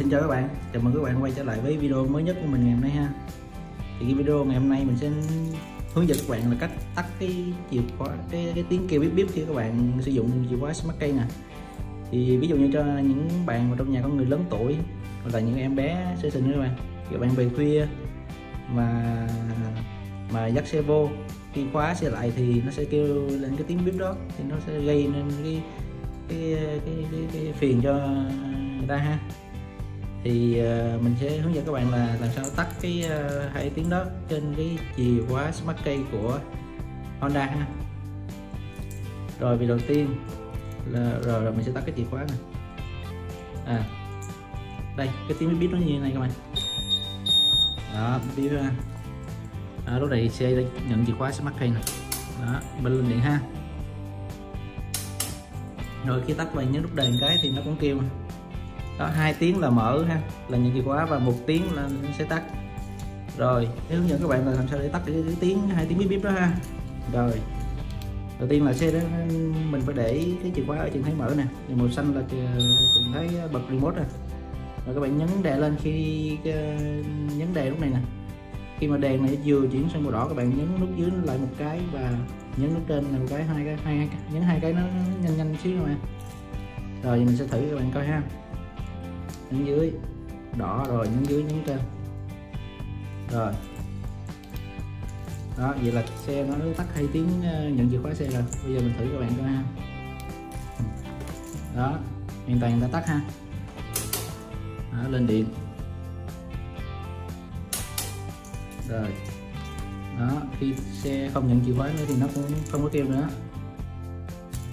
xin chào các bạn. Chào mừng các bạn quay trở lại với video mới nhất của mình ngày hôm nay ha. Thì cái video ngày hôm nay mình sẽ hướng dẫn các bạn là cách tắt cái chìa khóa cái, cái tiếng kêu bíp bíp khi các bạn sử dụng chìa khóa smart key nè. Thì ví dụ như cho những bạn mà trong nhà có người lớn tuổi hoặc là những em bé sơ sinh các bạn. Các bạn về khuya mà mà dắt xe vô khi khóa xe lại thì nó sẽ kêu lên cái tiếng bíp đó thì nó sẽ gây nên cái cái cái, cái, cái phiền cho người ta ha thì uh, mình sẽ hướng dẫn các bạn là làm sao tắt cái uh, hai tiếng đó trên cái chìa khóa smart key của Honda ha. Rồi việc đầu tiên là rồi, rồi mình sẽ tắt cái chìa khóa này à đây cái tiếng bíp nó như thế này các bạn. Đó bíp ha. À, lúc này xe đã nhận chìa khóa smart key này. đó bên lên điện ha. Rồi khi tắt vào nhấn nút đèn cái thì nó cũng kêu đó hai tiếng là mở ha. Là những chìa khóa và một tiếng là nó sẽ tắt. Rồi để hướng dẫn các bạn là làm sao để tắt cái, cái tiếng hai tiếng bíp bíp đó ha. Rồi đầu tiên là xe đó mình phải để cái chìa khóa ở trạng thái mở nè. Thì màu xanh là ờ, trường thấy bật remote rồi. Rồi các bạn nhấn đè lên khi ờ, nhấn đè lúc này nè. Khi mà đèn này vừa chuyển sang màu đỏ các bạn nhấn nút dưới lại một cái và nhấn nút trên là một cái hai cái hai nhấn hai cái nó nhanh nhanh xíu rồi rồi mình sẽ thử các bạn coi ha nhấn dưới. Đỏ rồi nhấn dưới nhấn trên. Rồi. Đó vậy là xe nó tắt hai tiếng ờ, nhận chìa khóa xe rồi. Bây giờ mình thử các bạn coi ha. Đó hoàn toàn đã tắt ha. Đó, lên điện. Rồi. Đó khi xe không nhận chìa khóa nữa thì nó cũng không có kêu nữa.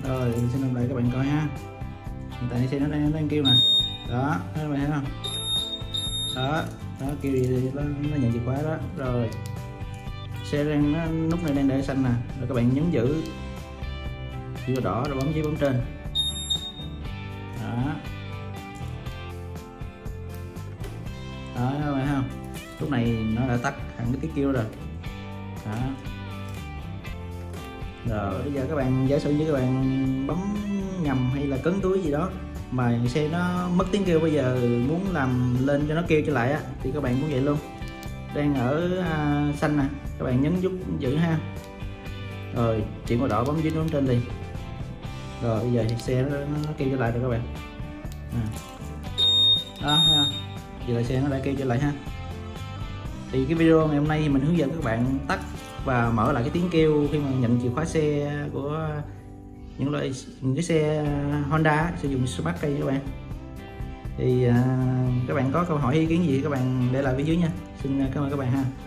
Rồi mình sẽ làm lại các bạn coi ha. Hiện tại xe nó đang, đang kêu nè đó các bạn thấy không? Đó đó kêu gì nó, nó nhận chìa khóa đó. Rồi xe đang nó, nút này đang để xanh nè. Rồi các bạn nhấn giữ. Chữ đỏ rồi bấm dưới bấm trên. Đó. Đó các bạn thấy không? Lúc này nó đã tắt hẳn cái tiếng kêu rồi. Đó. Rồi bây giờ các bạn giả sử như các bạn bấm nhầm hay là cấn túi gì đó mà xe nó mất tiếng kêu bây giờ muốn làm lên cho nó kêu trở lại á thì các bạn cũng vậy luôn. Đang ở à, xanh nè các bạn nhấn giúp giữ ha. Rồi chuyển qua đỏ bấm dưới nút trên liền. Rồi bây giờ thì xe nó, nó kêu trở lại rồi các bạn. À. đó ha giờ là xe nó đã kêu trở lại ha. Thì cái video ngày hôm nay thì mình hướng dẫn các bạn tắt và mở lại cái tiếng kêu khi mà nhận chìa khóa xe của những loại những cái xe Honda sử dụng smart key các bạn. Thì uh, các bạn có câu hỏi ý kiến gì các bạn để lại phía dưới nha. Xin à, cảm ơn các bạn ha.